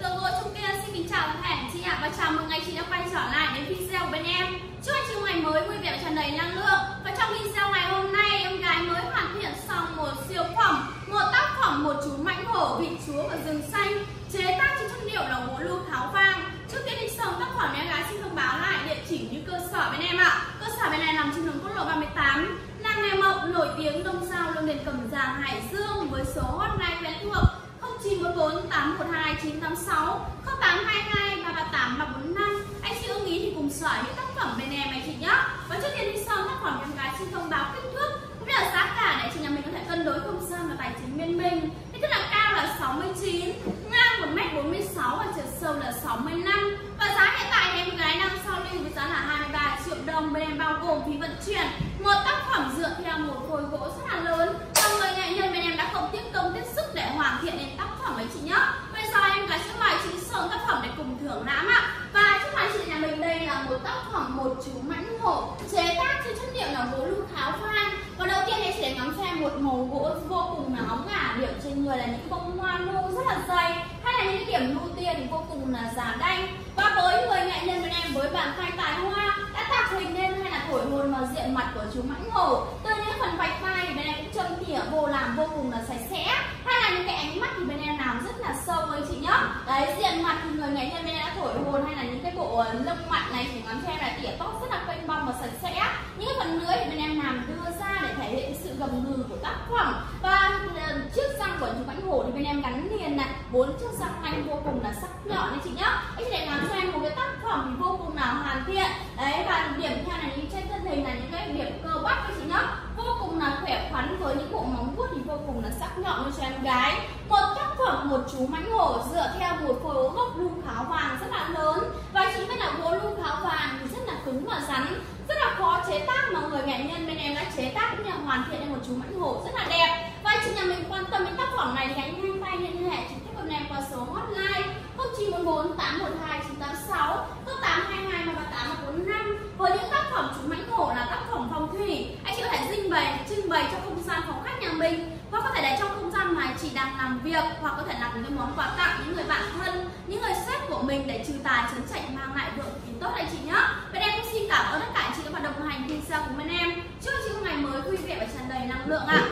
Tường Gỗ Trung Kiên xin kính chào tất cả anh chị ạ và chào mừng ngày chị đã quay trở lại đến video của bên em. Chúc anh chị một ngày mới vui vẻ tràn đầy năng lượng. Và trong video ngày hôm nay em gái mới hoàn thiện xong một siêu phẩm, một tác phẩm một chú mãnh hổ vị chúa và rừng xanh chế tác trên chất liệu là gỗ lưu tháo vàng. Trước khi đi sâu tác phẩm em gái xin thông báo lại địa chỉ như cơ sở bên em ạ. Cơ sở bên này nằm trên đường quốc lộ 38 làng nghề mộng nổi tiếng đông giao lương đền cẩm giàng hải dương với số hotline quen thuộc 0944 812 986 0822 338 345 Anh chị ưng ý thì cùng sở những tác phẩm bên em anh chị nhé Và trước tiên đi xong tác phẩm em gái xin thông báo kích thước, cũng như là giá cả để chị nhà mình có thể cân đối không gian và tài chính bên mình. Kích thước là cao là 69 ngang một m 46 và chiều sâu là 65 Và giá hiện tại em gái đang sau lưu với giá là 23 triệu đồng, bên em bao gồm phí vận chuyển. Một tác phẩm dựa theo một khối gỗ rất là lớn và người nghệ nhân bên em đã không tiếp công tiếp sức để hoàn thiện nên tác phẩm ấy chị nhé bây giờ em gái sẽ mời chị sơn tác phẩm để cùng thưởng lãm ạ và trước mặt chị nhà mình đây là một tác phẩm một chú mãnh hổ. Chế tác trên chất liệu là gỗ lưu kháo phan và đầu tiên em sẽ ngắm xem một màu gỗ vô cùng là ngả điểm trên người là những bông hoa nu rất là dày. Hay là những điểm nu tia thì vô cùng là giả đanh. Và với người nghệ nhân bên em, với bàn tay tài hoa, đã tạo hình nên hay là thổi hồn vào diện mặt của chú mãnh hổ. Từ những phần vạch vai thì bên em cũng châm tỉa vô làm vô cùng là sạch sẽ hay là những cái ánh mắt hàm rất là sâu với chị nhá. Đấy, diện mặt thì người nghệ nhân bên em đã thổi hồn hay là những cái bộ ờ, lông mặt này thì ngắm cho em là tỉa tóc rất là quanh bong và sạch sẽ. Những cái phần lưỡi thì bên em làm đưa ra để thể hiện sự gầm gừ của tác phẩm. Và ờ, chiếc răng của chú mãnh hổ thì bên em gắn liền này. Bốn chiếc răng nanh vô cùng là sắc nhọn đấy chị nhá. Anh chị để ngắm cho em một cái tác phẩm thì vô cùng là hoàn thiện. Đấy, và điểm theo là những trên thân hình là những cái điểm cơ bắp đấy chị nhá. Vô cùng là khỏe khoắn với những bộ móng vuốt thì vô cùng là sắc nhọn cho em gái. Một một chú mãnh hổ dựa theo một khối gốc lung kháo vàng rất là lớn. Và chính biết là gỗ lung kháo vàng thì rất là cứng và rắn, rất là khó chế tác mà người nghệ nhân bên em đã chế tác cũng như là hoàn thiện nên một chú mãnh hổ rất là đẹp. Và chị nhà mình quan tâm đến tác phẩm này thì hãy nhanh tay liên hệ trực tiếp bên em qua số hotline 0944 812 986 0822 338 145 với những tác phẩm chú mãnh hổ là tác phẩm phong thủy, anh chị có thể trưng bày trưng bày trong không gian phòng khách nhà mình. Hoặc có thể để trong mà chị đang làm việc hoặc có thể làm những cái món quà tặng những người bạn thân, những người sếp của mình để trừ tài chấn chạy, mang lại vượng thì tốt đấy chị nhé bên em cũng xin cảm ơn tất cả chị đã đồng hành video cùng bên em. Chúc chị một ngày mới vui vẻ và tràn đầy năng lượng ạ.